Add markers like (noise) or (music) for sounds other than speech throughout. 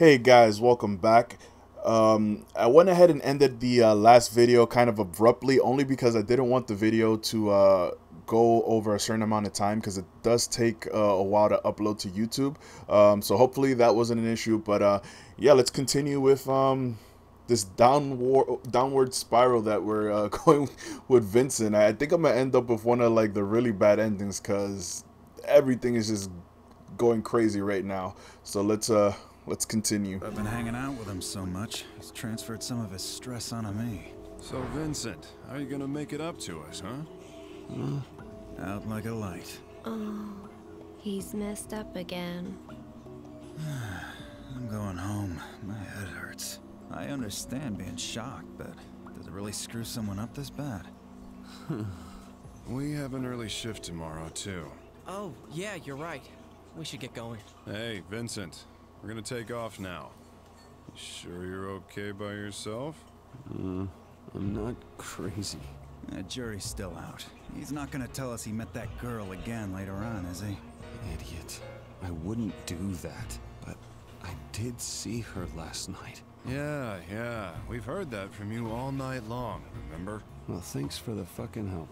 Hey guys, welcome back. Um, I went ahead and ended the uh, last video kind of abruptly only because I didn't want the video to uh, go over a certain amount of time because it does take uh, a while to upload to YouTube. Um, so hopefully that wasn't an issue. But uh, yeah, let's continue with um, this downward downward spiral that we're uh, (laughs) going with Vincent. I think I'm gonna end up with one of like the really bad endings because everything is just going crazy right now. So let's uh Let's continue. I've been hanging out with him so much, he's transferred some of his stress onto me. So, Vincent, how are you gonna make it up to us, huh? Uh, out like a light. Oh, he's messed up again. (sighs) I'm going home. My head hurts. I understand being shocked, but does it really screw someone up this bad? (laughs) we have an early shift tomorrow, too. Oh, yeah, you're right. We should get going. Hey, Vincent. We're gonna take off now. You sure you're okay by yourself? Uh, I'm not crazy. That jury's still out. He's not gonna tell us he met that girl again later on, is he? Idiot. I wouldn't do that, but I did see her last night. Yeah, yeah. We've heard that from you all night long, remember? Well, thanks for the fucking help.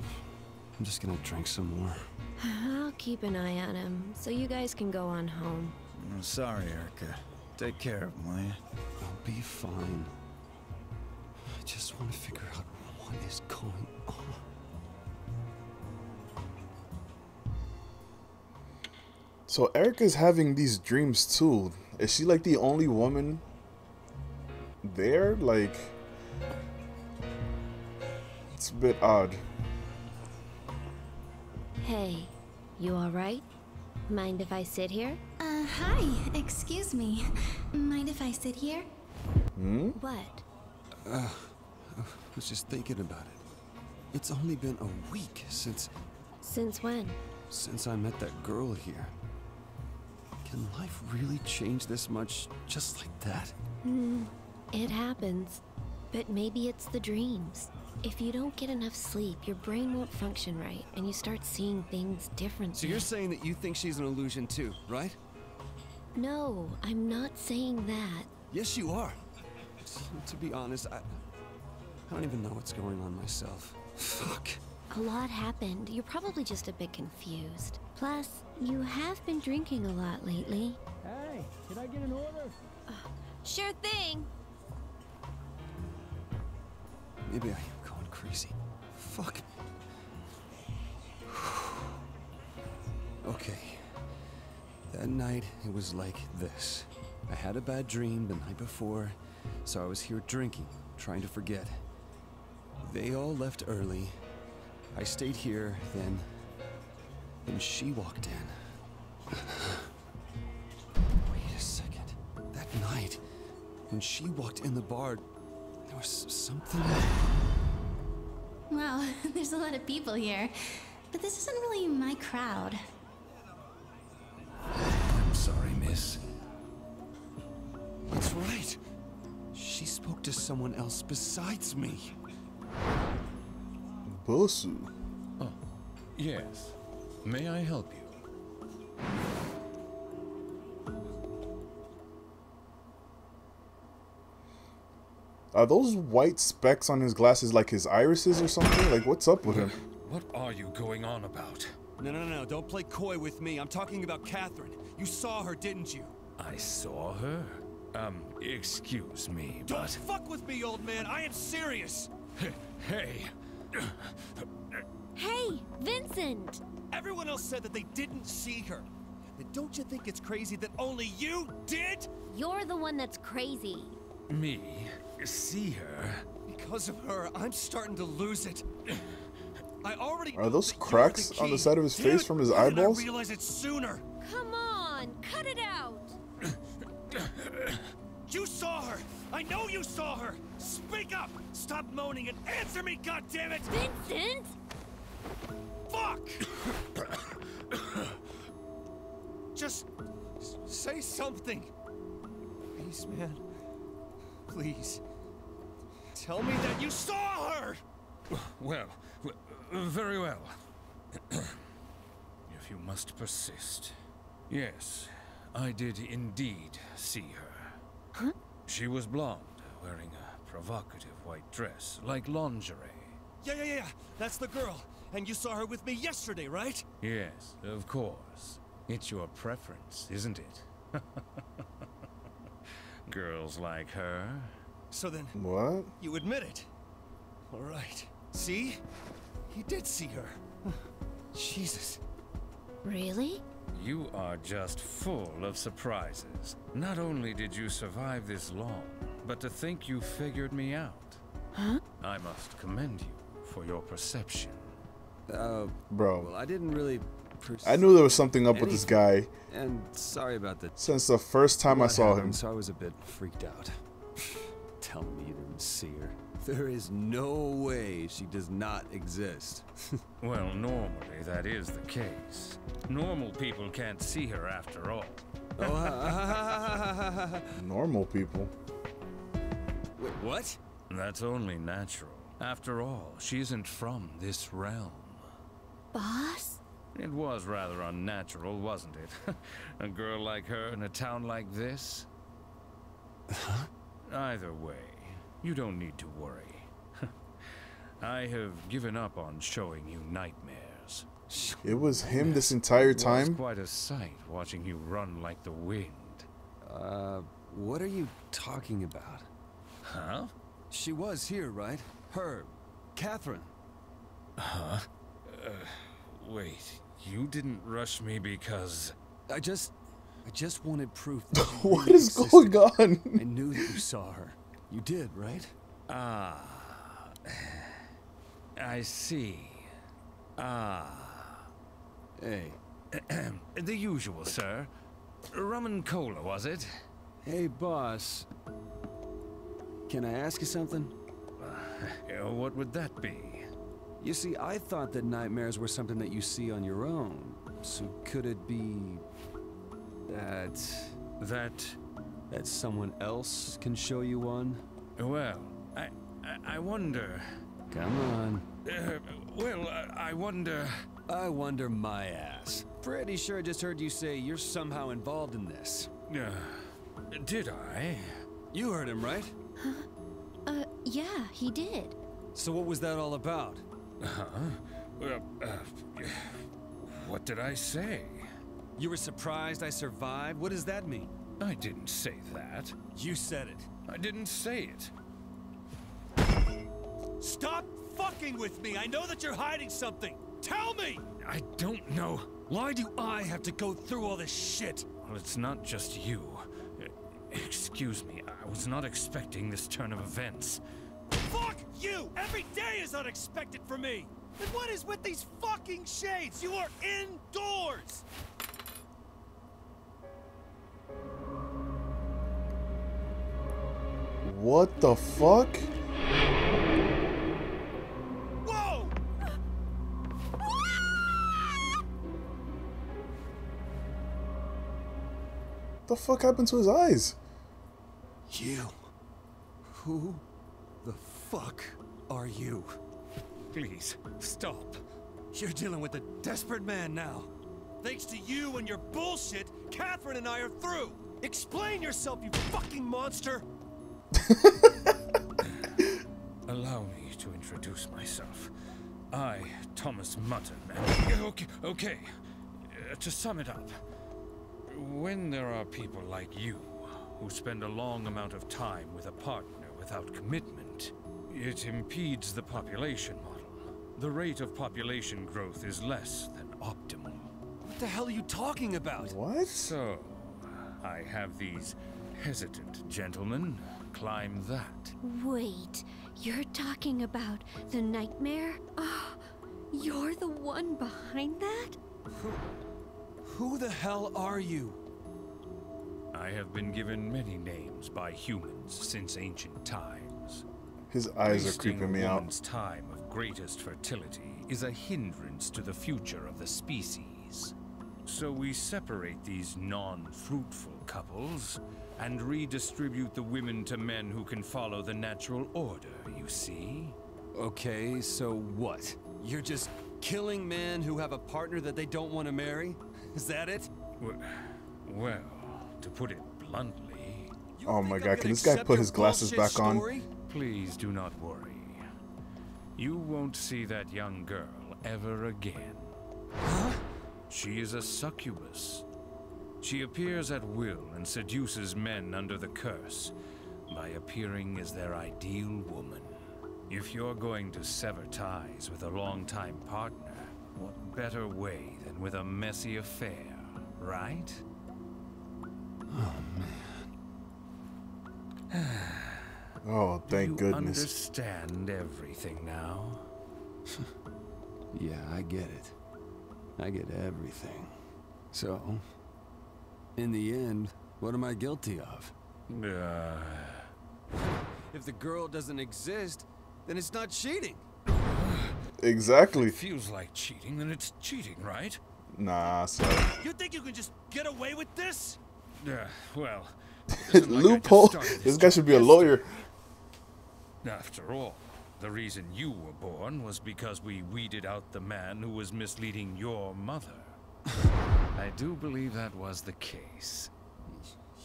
I'm just gonna drink some more. I'll keep an eye on him, so you guys can go on home. I'm sorry, Erica. Take care of him, will you? I'll be fine. I just want to figure out what is going on. So Erica's having these dreams too. Is she like the only woman there? Like, it's a bit odd. Hey, you alright? Mind if I sit here? Hi. Excuse me. Mind if I sit here? Hmm? What? Uh, I was just thinking about it. It's only been a week since... Since when? Since I met that girl here. Can life really change this much just like that? Hmm. It happens. But maybe it's the dreams. If you don't get enough sleep, your brain won't function right, and you start seeing things differently. So you're saying that you think she's an illusion too, right? No, I'm not saying that. Yes, you are. To be honest, I, I don't even know what's going on myself. Fuck. A lot happened. You're probably just a bit confused. Plus, you have been drinking a lot lately. Hey, can I get an order? Uh, sure thing. Maybe I am going crazy. Fuck. (sighs) okay. That night, it was like this. I had a bad dream the night before, so I was here drinking, trying to forget. They all left early. I stayed here, then... Then she walked in. (sighs) Wait a second. That night, when she walked in the bar, there was something... Wow, (laughs) there's a lot of people here. But this isn't really my crowd. I'm sorry, miss. That's right. She spoke to someone else besides me. Boss. Oh, yes. May I help you? Are those white specks on his glasses like his irises or something? Like, what's up with him? What are you going on about? No, no, no, don't play coy with me. I'm talking about Catherine. You saw her, didn't you? I saw her? Um, excuse me, but... Don't fuck with me, old man! I am serious! hey! Hey, Vincent! Everyone else said that they didn't see her. Then don't you think it's crazy that only you did? You're the one that's crazy. Me? See her? Because of her, I'm starting to lose it. I already Are those cracks on the side of his face from his eyeballs? I realize it sooner. Come on, cut it out. (coughs) you saw her. I know you saw her. Speak up. Stop moaning and answer me, goddammit. Vincent. Fuck. (coughs) Just say something. Please, man. Please. Tell me that you saw her! Well, very well. (clears throat) if you must persist. Yes, I did indeed see her. Huh? She was blonde, wearing a provocative white dress, like lingerie. Yeah, yeah, yeah. That's the girl. And you saw her with me yesterday, right? Yes, of course. It's your preference, isn't it? (laughs) Girls like her. So then, What? you admit it. All right. See? He did see her. Jesus. Really? You are just full of surprises. Not only did you survive this long, but to think you figured me out. Huh? I must commend you for your perception. Uh, Bro. well, I didn't really. I knew there was something up with this guy And sorry about the. since the first time I saw him. So I was a bit freaked out. Tell me you didn't see her. There is no way she does not exist. (laughs) Well, normally that is the case. Normal people can't see her after all. oh, Normal people. Wait, what? That's only natural. After all, she isn't from this realm. Boss? It was rather unnatural, wasn't it? (laughs) a girl like her in a town like this? Either way, you don't need to worry. (laughs) I have given up on showing you nightmares. It was him this entire It was time. quite a sight watching you run like the wind. Uh, what are you talking about? Huh? She was here, right? Her, Catherine. Huh? Uh, wait, you didn't rush me because... I just, I just wanted proof. (laughs) That she What really is existed. going on? I knew that you saw her. You did, right? Ah. I see. Ah. Hey, (clears throat) the usual, sir. Rum and cola, was it? hey, boss. Can I ask you something? (sighs) Uh, what would that be? You see, I thought that nightmares were something that you see on your own. So could it be that That... that someone else can show you one? Well, I... I, I wonder... Come on. Uh, well, I, I wonder... I wonder my ass. Pretty sure I just heard you say you're somehow involved in this. Uh, did I? You heard him, right? Huh? Uh, yeah, he did. So what was that all about? Huh? Well, uh, what did I say? You were surprised I survived? What does that mean? I didn't say that. You said it. I didn't say it. Stop fucking with me! I know that you're hiding something! Tell me! I don't know. Why do I have to go through all this shit? Well, it's not just you. Excuse me, I was not expecting this turn of events. Fuck you! Every day is unexpected for me! And what is with these fucking shades? You are indoors! What the fuck? The fuck happened to his eyes? You. Who the fuck are you? Please, stop. You're dealing with a desperate man now. Thanks to you and your bullshit, Catherine and I are through. Explain yourself, you fucking monster! (laughs) Allow me to introduce myself. I, Thomas Mutton, and... Okay, okay. Uh, to sum it up, when there are people like you who spend a long amount of time with a partner without commitment, it impedes the population model. The rate of population growth is less than optimal. What the hell are you talking about? What? So, I have these hesitant gentlemen climb that. Wait, you're talking about the nightmare? Oh, you're the one behind that? Who who the hell are you? I have been given many names by humans since ancient times. His eyes are creeping me a out. woman's time of greatest fertility is a hindrance to the future of the species. So we separate these non-fruitful couples and redistribute the women to men who can follow the natural order, you see? Okay, so what? You're just killing men who have a partner that they don't want to marry? Is that it? Well, to put it bluntly, Oh my god, can this guy put his glasses back on? Please do not worry. You won't see that young girl ever again. Huh? She is a succubus. She appears at will and seduces men under the curse by appearing as their ideal woman. If you're going to sever ties with a longtime partner, what better way than with a messy affair, right? Oh, man. (sighs) oh, thank you goodness. understand everything now? (laughs) yeah, I get it. I get everything. So, in the end, what am I guilty of? Uh... If the girl doesn't exist, then it's not cheating. Exactly. If it feels like cheating, then it's cheating, right? Nah, son. You think you can just get away with this? Yeah, uh, well. Loophole. Like this guy should be a lawyer. After all, the reason you were born was because we weeded out the man who was misleading your mother. I do believe that was the case.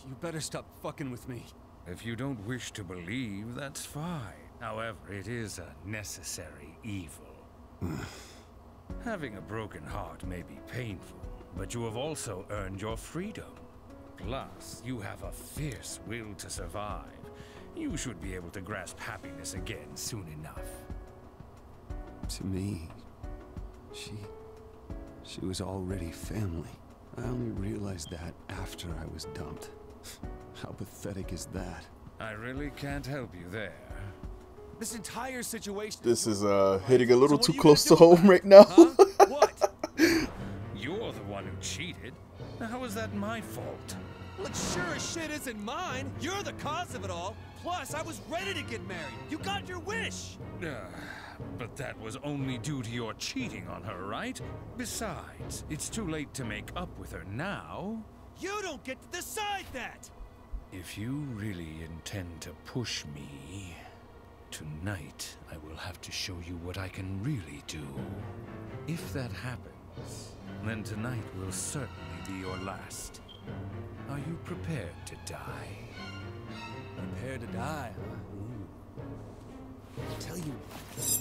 You better stop fucking with me. If you don't wish to believe, that's fine. However, it is a necessary evil. (sighs) Having a broken heart may be painful, but you have also earned your freedom. Plus, you have a fierce will to survive. You should be able to grasp happiness again soon enough. To me, she... she was already family. I only realized that after I was dumped. (laughs) How pathetic is that? I really can't help you there. This entire situation. This is uh hitting a little so too close to home right now. Huh? what? (laughs) You're the one who cheated. How is that my fault? Well, it sure as shit isn't mine. You're the cause of it all. Plus, I was ready to get married. You got your wish. But that was only due to your cheating on her, right? Besides, it's too late to make up with her now. You don't get to decide that! If you really intend to push me, tonight I will have to show you what I can really do. If that happens, then tonight will certainly be your last. Are you prepared to die? Prepared to die, huh? I tell you, what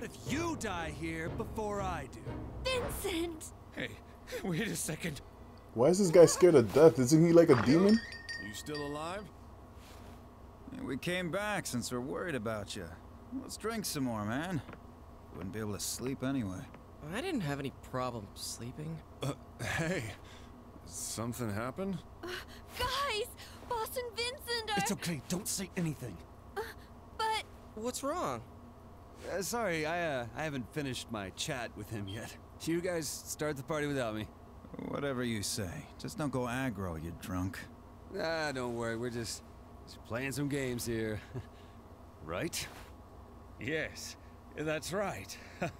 if you die here before I do? Vincent! Hey, (laughs) wait a second. Why is this guy scared of death? Isn't he like a demon? You still alive? We came back since we're worried about you. Let's drink some more, man. Wouldn't be able to sleep anyway. I didn't have any problem sleeping. Uh, hey, something happened? Uh, guys, Boss and Vincent are... It's okay, don't say anything. Uh, but... What's wrong? Uh, sorry, I, uh, I haven't finished my chat with him yet. You guys start the party without me. Whatever you say. Just don't go aggro, you drunk. Ah, don't worry. We're just, just playing some games here. (laughs) right? Yes, that's right. (laughs)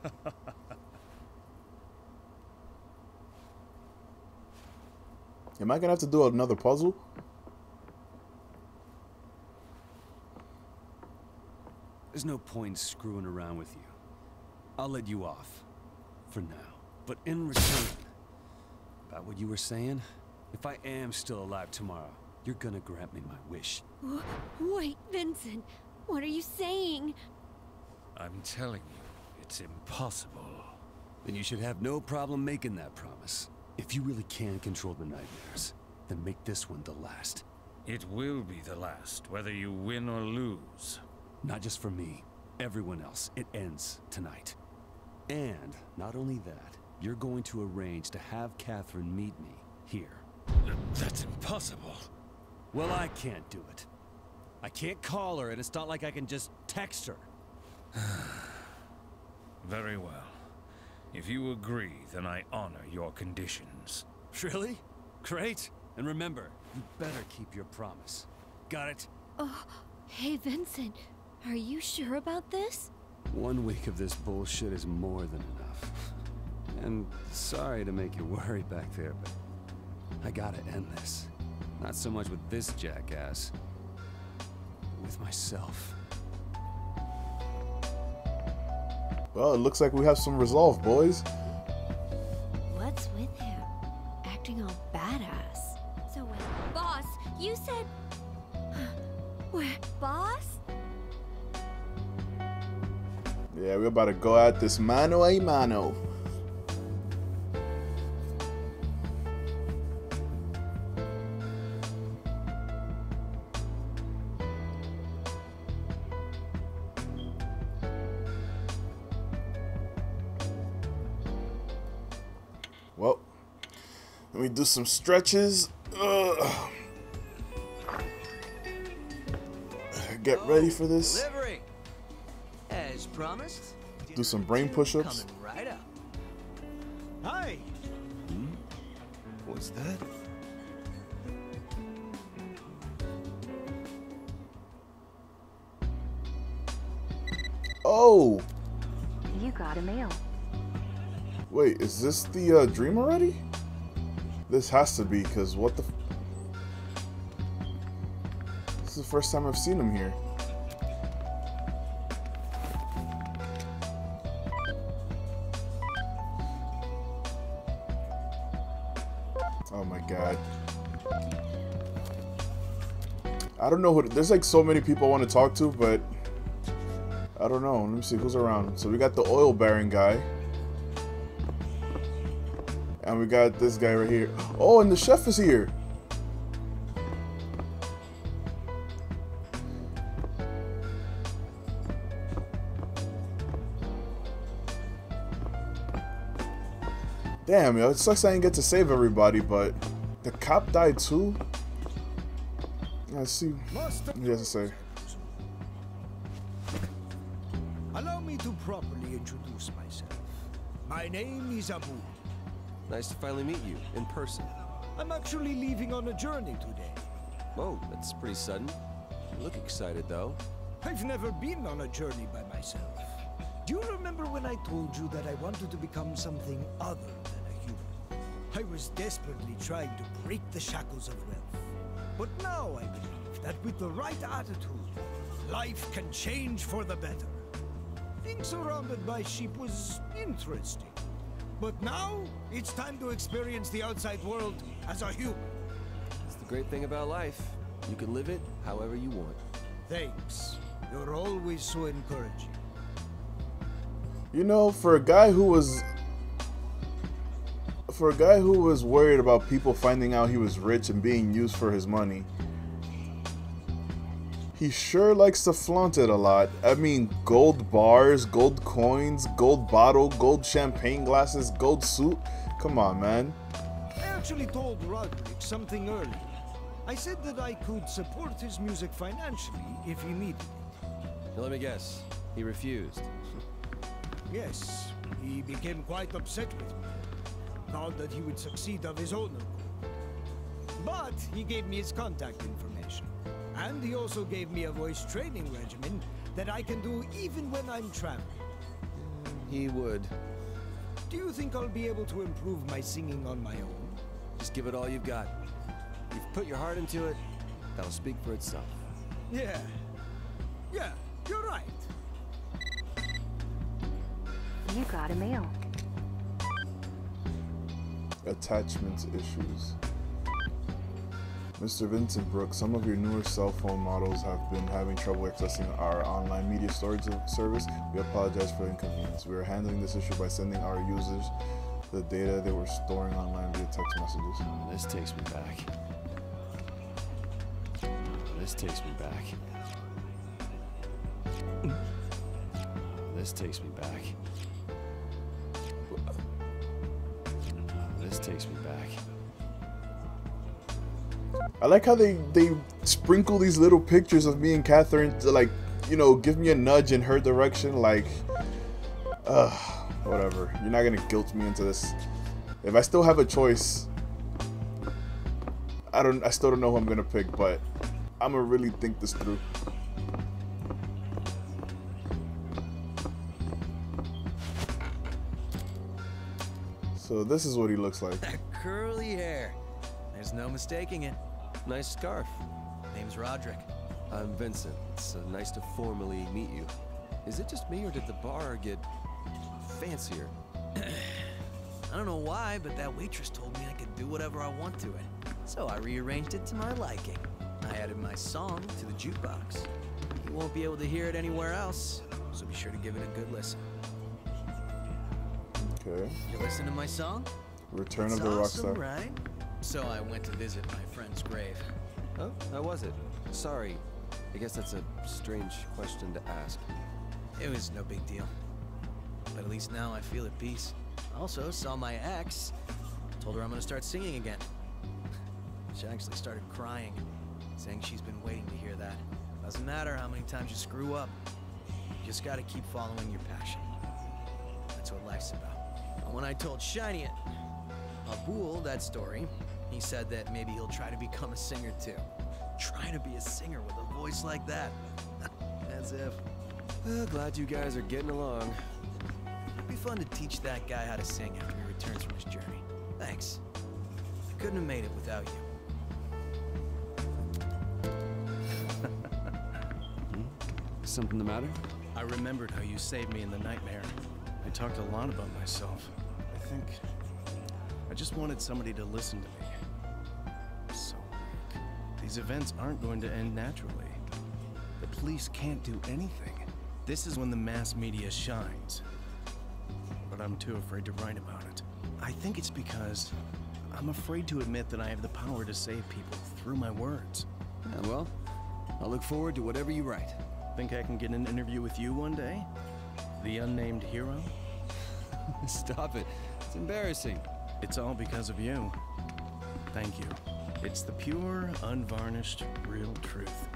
Am I gonna have to do another puzzle? There's no point screwing around with you. I'll let you off. For now. But in return, about what you were saying, if I am still alive tomorrow, you're gonna grant me my wish. Wait, Vincent. What are you saying? I'm telling you, it's impossible. Then you should have no problem making that promise. If you really can control the nightmares, then make this one the last. It will be the last, whether you win or lose. Not just for me. Everyone else. It ends tonight. And, not only that, you're going to arrange to have Catherine meet me here. That's impossible. Well, I can't do it. I can't call her, and it's not like I can just text her. (sighs) Very well. If you agree, then I honor your conditions. Really? Great. And remember, you better keep your promise. Got it? Oh, hey Vincent. Are you sure about this? One week of this bullshit is more than enough. And sorry to make you (laughs) worry back there, but I gotta end this. Not so much with this jackass, with myself. Well, it looks like we have some resolve, boys. What's with him? Acting all badass. So wait, boss, you said... (gasps) Where, boss? Yeah, we're about to go at this mano a mano. Well, let me do some stretches. Ugh. Get ready for this. Delivery. As promised. Do some brain push-ups. Right up. Hi. What's that? Oh, You got a mail. wait, is this the uh, dream already? This has to be, because what the... F this is the first time I've seen him here. Don't know who... There's like so many people I want to talk to, but... I don't know. Let me see who's around. So we got the oil baron guy. And we got this guy right here. Oh, and the chef is here. Damn, yo, it sucks I didn't get to save everybody, but the cop died too. Let's see what he has to say. Allow me to properly introduce myself. My name is Abu. Nice to finally meet you in person. I'm actually leaving on a journey today. Whoa, that's pretty sudden. You look excited though. I've never been on a journey by myself. Do you remember when I told you that I wanted to become something other than a human? I was desperately trying to break the shackles of wealth. But now I believe that with the right attitude, life can change for the better. Being surrounded by sheep was interesting. But now, it's time to experience the outside world as a human. It's the great thing about life. You can live it however you want. Thanks. You're always so encouraging. You know, for a guy who was for a guy who was worried about people finding out he was rich and being used for his money, he sure likes to flaunt it a lot. I mean, gold bars, gold coins, gold bottle, gold champagne glasses, gold suit. Come on, man. I actually told Roderick something earlier. I said that I could support his music financially if he needed it. Let me guess. He refused. Yes, he became quite upset with me. Vowed that he would succeed of his own accord. But he gave me his contact information. And he also gave me a voice training regimen that I can do even when I'm traveling. He would. Do you think I'll be able to improve my singing on my own? Just give it all you've got. You've put your heart into it. That'll speak for itself. Yeah. Yeah, you're right. You got a mail. Attachment issues. Mr. Vincent Brooks, some of your newer cell phone models have been having trouble accessing our online media storage service. We apologize for the inconvenience. We are handling this issue by sending our users the data they were storing online via text messages. This takes me back. This takes me back. This takes me back. Takes me back. I like how they they sprinkle these little pictures of me and Catherine to like, you know, give me a nudge in her direction. Like, uh, whatever. You're not gonna guilt me into this. If I still have a choice, I don't. I still don't know who I'm gonna pick, but I'm gonna really think this through. So this is what he looks like. That curly hair. There's no mistaking it. Nice scarf. Name's Roderick. I'm Vincent. It's uh, nice to formally meet you. Is it just me or did the bar get fancier? (clears throat) I don't know why, but that waitress told me I could do whatever I want to it. So I rearranged it to my liking. I added my song to the jukebox. You won't be able to hear it anywhere else, so be sure to give it a good listen. Okay. You listen to my song? Return It's of the awesome, Rockstar. right? So I went to visit my friend's grave. Oh, how was it? Sorry. I guess that's a strange question to ask. It was no big deal. But at least now I feel at peace. Also, saw my ex. Told her I'm gonna start singing again. (laughs) She actually started crying, saying she's been waiting to hear that. Doesn't matter how many times you screw up. You just gotta keep following your passion. That's what life's about. And when I told Shiny it, Abul that story, he said that maybe he'll try to become a singer too. Try to be a singer with a voice like that. (laughs) As if. Well, glad you guys are getting along. It'd be fun to teach that guy how to sing after he returns from his journey. Thanks. I couldn't have made it without you. (laughs) Something the matter? I remembered how you saved me in the nightmare. I talked a lot about myself. I think I just wanted somebody to listen to me. So. These events aren't going to end naturally. The police can't do anything. This is when the mass media shines. But I'm too afraid to write about it. I think it's because I'm afraid to admit that I have the power to save people through my words. Yeah, well, I'll look forward to whatever you write. Think I can get an interview with you one day? The unnamed hero? (laughs) Stop it. It's embarrassing. It's all because of you. Thank you. It's the pure, unvarnished, real truth.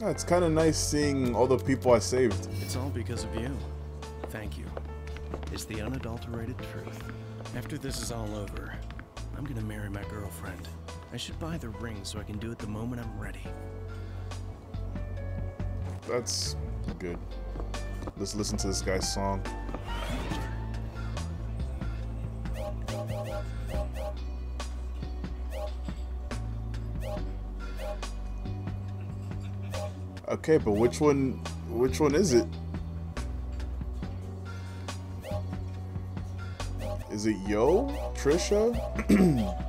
Yeah, it's kind of nice seeing all the people I saved. It's all because of you. Thank you. It's the unadulterated truth. After this is all over, I'm gonna marry my girlfriend. I should buy the ring so I can do it the moment I'm ready. That's good. Let's listen to this guy's song. Okay, but which one which one is it? Is it Yo? Trisha? (clears throat)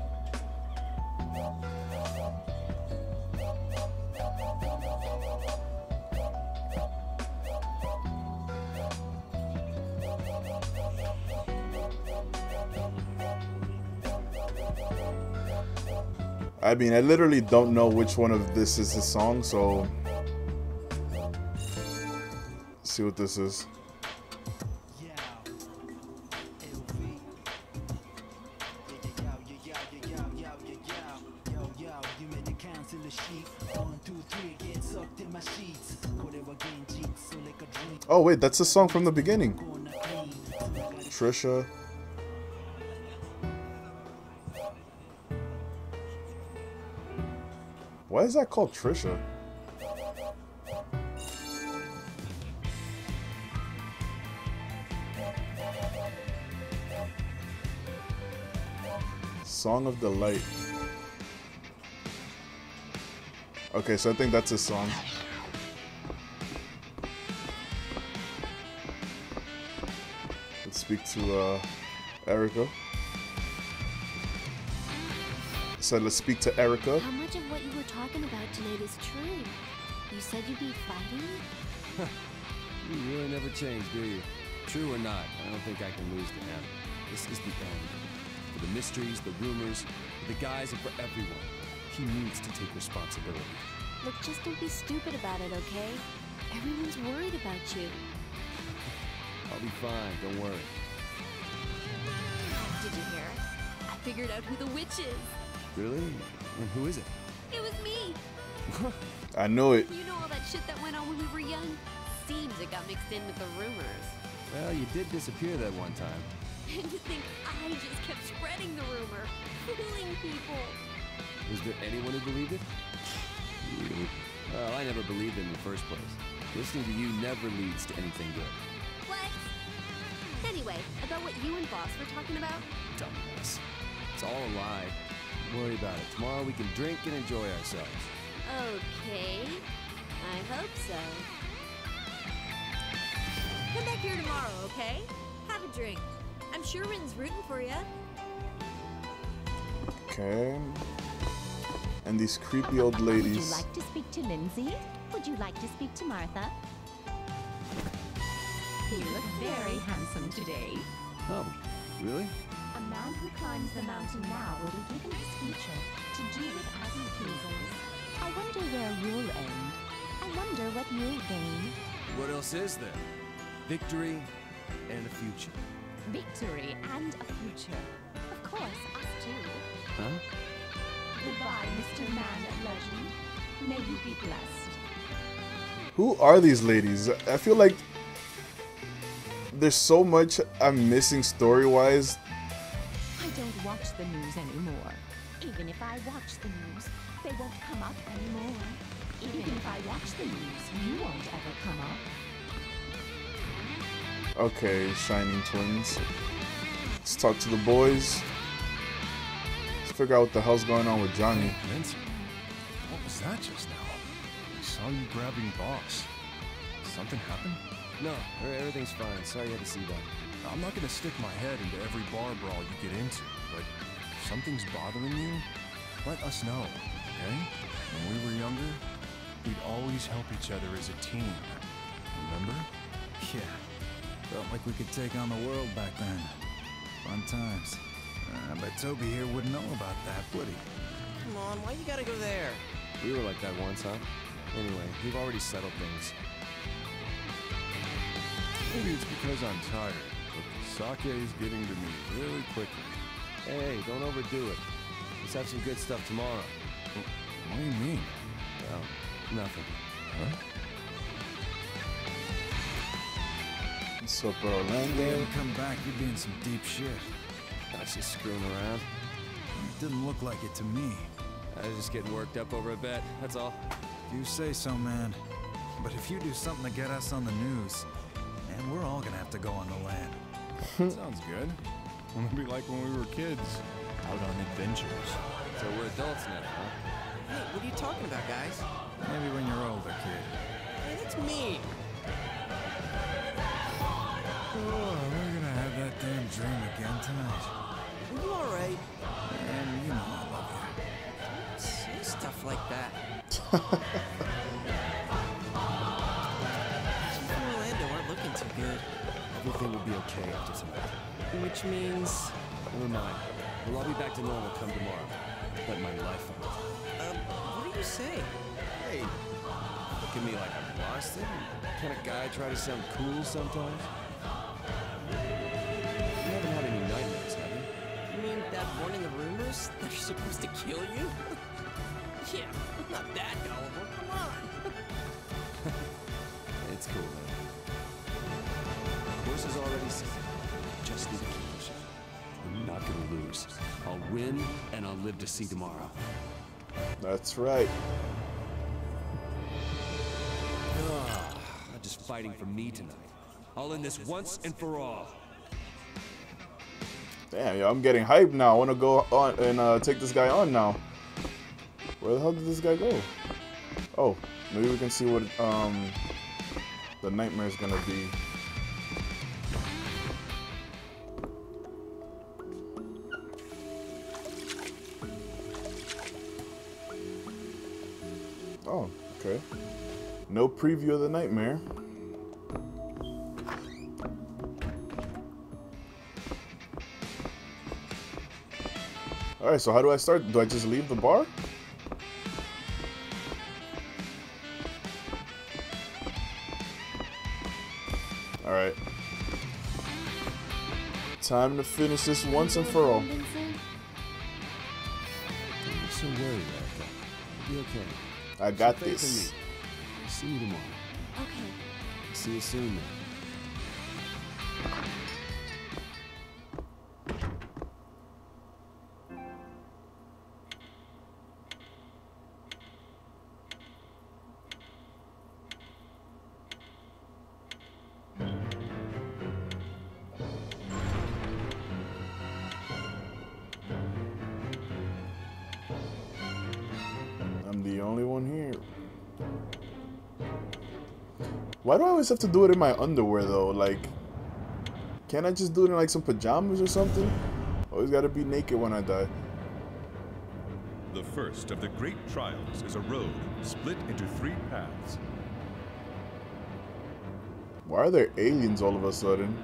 I mean, I literally don't know which one of this is his song, so Let's see what this is. Oh wait, that's the song from the beginning. Trisha. Why is that called Trisha? Song of Delight. Okay, so I think that's his song. Let's speak to uh, Erica. So let's speak to Erica. How much of what you were talking about tonight is true? You said you'd be fighting? (laughs) You really never change, do you? True or not, I don't think I can lose to him. This is the end. For the mysteries, the rumors, for the guys, and for everyone. He needs to take responsibility. Look, just don't be stupid about it, okay? Everyone's worried about you. (laughs) I'll be fine, don't worry. Did you hear? I figured out who the witch is. Really? And who is it? It was me. (laughs) I knew it. You know all that shit that went on when we were young? Seems it got mixed in with the rumors. Well, you did disappear that one time. (laughs) And to think I just kept spreading the rumor, fooling people. Was there anyone who believed it? You. Well, I never believed it in the first place. Listening to you never leads to anything good. What? Anyway, about what you and Boss were talking about? Dumbass. It's all a lie. Don't worry about it. Tomorrow we can drink and enjoy ourselves. Okay. I hope so. Come back here tomorrow, okay? Have a drink. I'm sure Rin's rooting for you. Okay. and these creepy old ladies. Would you like to speak to Lindsay? Would you like to speak to Martha? You look very handsome today. Oh, really? A man who climbs the mountain now will be given his future to do with as he pleases. I wonder where you'll end. I wonder what you'll gain. What else is there? Victory and a future. Victory and a future. Of course, us too. Huh? Goodbye, Mr. Man of Legend. May you be blessed. Who are these ladies? I feel like there's so much I'm missing story wise. I don't watch the news anymore. Even if I watch the news, they won't come up anymore. Even if I watch the news, you won't ever come up. Okay, Shining Twins. Let's talk to the boys. Let's figure out what the hell's going on with Jonny. Vincent, what was that just now? I saw you grabbing Boss. Something happened? No, everything's fine. Sorry you had to see that. I'm not gonna stick my head into every bar brawl you get into, but something's bothering you, let us know, okay? When we were younger, we'd always help each other as a team. Remember? Yeah. Felt like we could take on the world back then. Fun times. Uh, I bet Toby here wouldn't know about that, would he? Come on, why you gotta go there? We were like that once, huh? Anyway, we've already settled things. Maybe it's because I'm tired, but the sake is getting to me really quickly. Hey, don't overdo it. Let's have some good stuff tomorrow. What do you mean? Well, nothing. Huh? What's up, If you Orlando? ever come back, you'd be in some deep shit. I was just screwing around. It didn't look like it to me. I was just getting worked up over a bet, that's all. You say so, man. But if you do something to get us on the news, man, we're all gonna have to go on the land. (laughs) Sounds good. It'll be like when we were kids, out on adventures. So we're adults now, huh? Hey, what are you talking about, guys? Maybe when you're older, kid. Hey, that's mean. Oh, we're gonna have that damn dream again tonight. Are you alright? And you know I love you. Say stuff like that. (laughs) Some from Orlando aren't looking too good. Everything will be okay after tonight. Which means, Never mind. We'll all be back to normal come tomorrow. Bet my life on it. um, what are you saying? Hey, look at me like I'm lost it. Can a guy try to sound cool sometimes? You haven't had any nightmares, have you? You mean that warning of rumors (laughs) They're supposed to kill you? (laughs) yeah, I'm not that gullible. Come on. (laughs) It's cool, man. Course is already set. Just need to keep pushing. I'm not gonna lose. I'll win, and I'll live to see tomorrow. That's right. Ah, not just fighting for me tonight. I'll end this once and for all. Damn, yo, I'm getting hyped now. I want to go on and uh, take this guy on now. Where the hell did this guy go? Oh, maybe we can see what um the nightmare is gonna be. Okay. No preview of the nightmare. Alright, so how do I start? Do I just leave the bar? Alright. Time to finish this once and for all. Don't be so worried, Erica. You'll be okay. I got Have faith in this. See you tomorrow. Okay. See you soon, then. Why do I always have to do it in my underwear though? Like, can't I just do it in like some pajamas or something? Always gotta be naked when I die. The first of the great trials is a road split into three paths. Why are there aliens all of a sudden?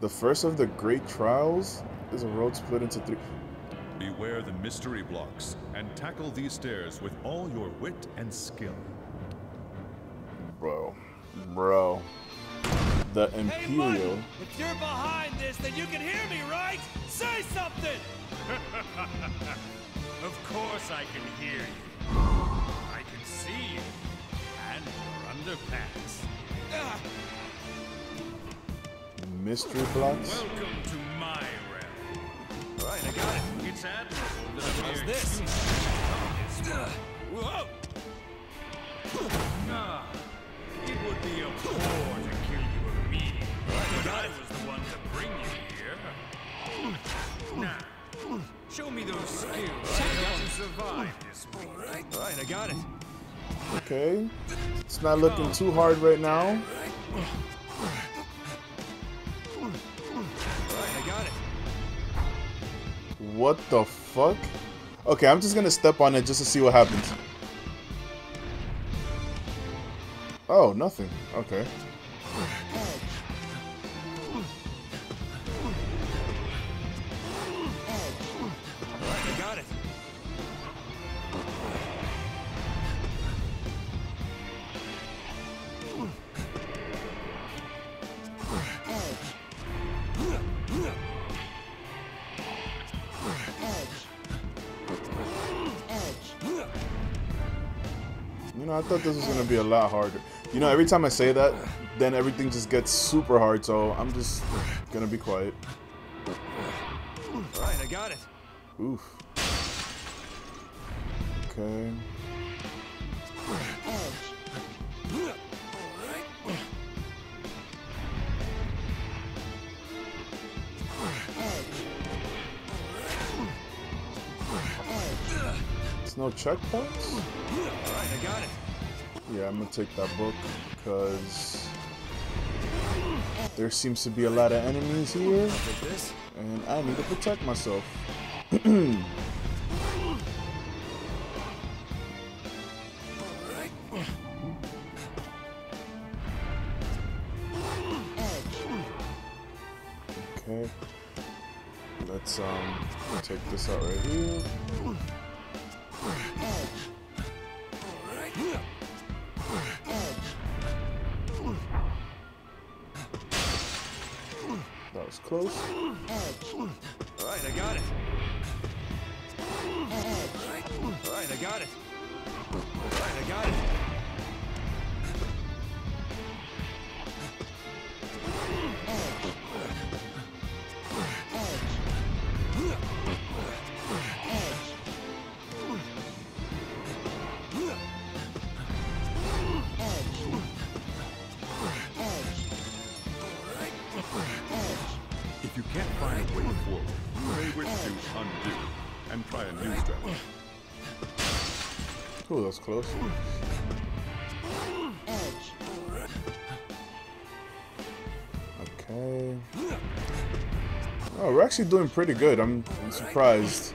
The first of the great trials is a road split into three. Beware the mystery blocks and tackle these stairs with all your wit and skill. Bro. Bro. The Hey, Imperial. If you're behind this, then you can hear me, right? Say something! (laughs) of course I can hear you. I can see you. And your underpants. Ah, Mystery blocks? Welcome to my realm. All right, I got it. It's admirable that a How's this? human can come this far. Whoa! Ah, it would be a bore to kill you immediately. But I it. was the one to bring you here. Now, show me those skills to survive this. All right, I got it. Okay. It's not looking too hard right now. All right, I got it. What the fuck? Okay, I'm just gonna step on it just to see what happens. Oh, nothing. Okay. (sighs) Oh. I thought this was gonna be a lot harder. You know, every time I say that, then everything just gets super hard, so I'm just gonna be quiet. All right, I got it. Oof. Okay. It's no checkpoints? All right, I got it. Yeah, I'm gonna take that book because there seems to be a lot of enemies here, and I need to protect myself. (clears throat) That was close. All right, I got it. All right, I got it. All right, I got it. Was close. Okay. Oh, we're actually doing pretty good. I'm, I'm surprised.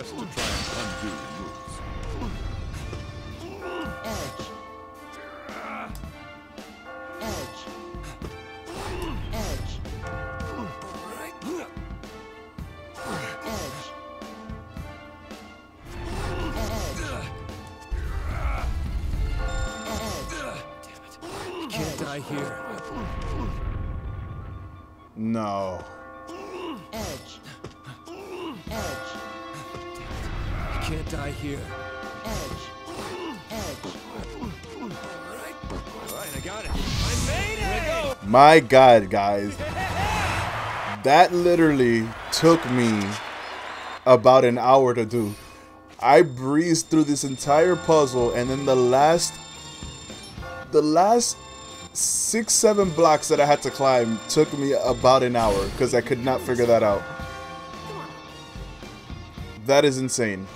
Best to try and undo your moves. Edge. Edge. Edge. Edge. Can't die here. No. Die here. Edge. Edge. Alright, I got it. I made it! My God, guys. That literally took me about an hour to do. I breezed through this entire puzzle and then the last the last six, seven blocks that I had to climb took me about an hour because I could not figure that out. That is insane.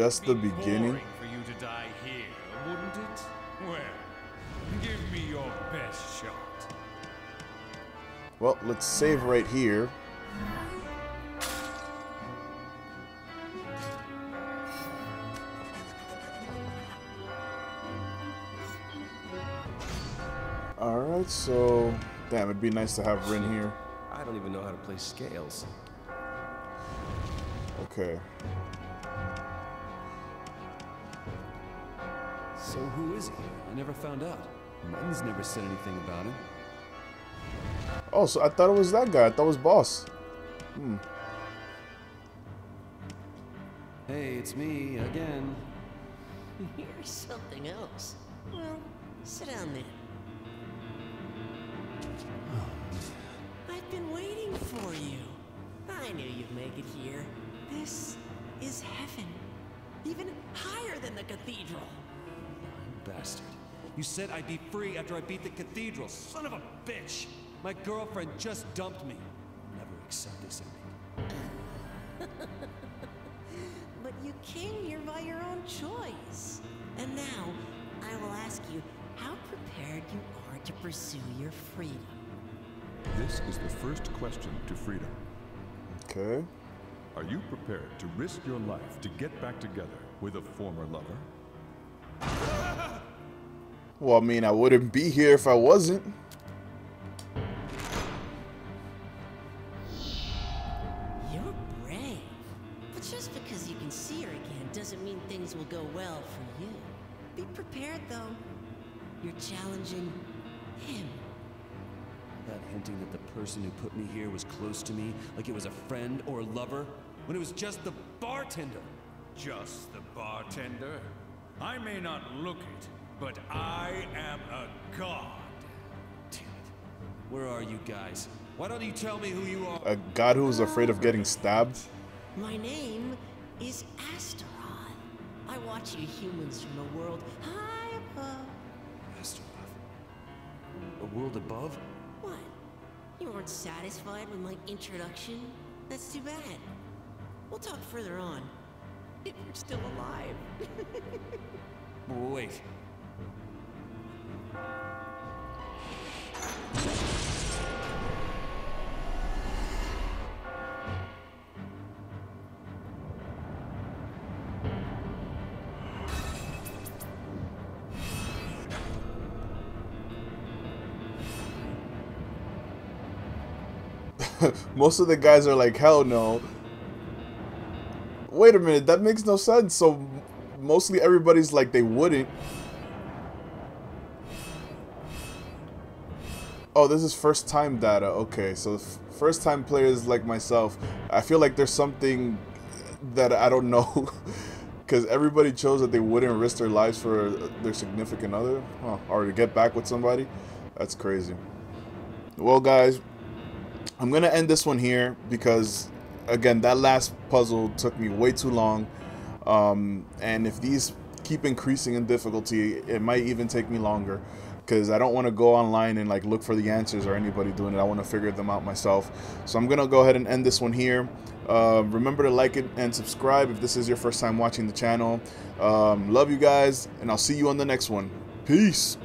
Just the beginning. for you to die here, wouldn't it? Well, give me your best shot. Well, let's save right here. Alright, so... Damn, it'd be nice to have Rin here. I don't even know how to play scales. Okay. So who is he? I never found out. Mutton's never said anything about him. Oh, so I thought it was that guy. I thought it was Boss. Hmm. Hey, it's me again. (laughs) Here's something else. Well, sit down then. (sighs) I've been waiting for you. I knew you'd make it here. This is heaven. Even higher than the cathedral. Bastard. You said I'd be free after I beat the cathedral. Son of a bitch! My girlfriend just dumped me. Never accept this ending. (laughs) But you came here by your own choice. And now, I will ask you how prepared you are to pursue your freedom. This is the first question to freedom. Okay. Are you prepared to risk your life to get back together with a former lover? Well, I mean, I wouldn't be here if I wasn't. You're brave. But just because you can see her again doesn't mean things will go well for you. Be prepared, though. You're challenging him. That hinting that the person who put me here was close to me, like it was a friend or a lover, when it was just the bartender. Just the bartender? I may not look it, but I am a god. Where are you guys? Why don't you tell me who you are? A god who was afraid of getting stabbed. My name is Astaroth. I watch you humans from a world high above. Astaroth. A world above? What? You weren't satisfied with my introduction? That's too bad. We'll talk further on. If you're still alive. (laughs) Wait. (laughs) Most of the guys are like, hell no. Wait a minute, that makes no sense. So mostly everybody's like they wouldn't. Oh, this is first time data. Okay, so first time players like myself, I feel like there's something that I don't know. (laughs) Because everybody chose that they wouldn't risk their lives for their significant other huh, or to get back with somebody. That's crazy. Well, guys, I'm going to end this one here because, again, that last puzzle took me way too long. Um, and if these keep increasing in difficulty, it might even take me longer because I don't want to go online and like look for the answers or anybody doing it. I want to figure them out myself. So I'm gonna go ahead and end this one here. Uh, remember to like it and subscribe if this is your first time watching the channel. Um, love you guys, and I'll see you on the next one. Peace.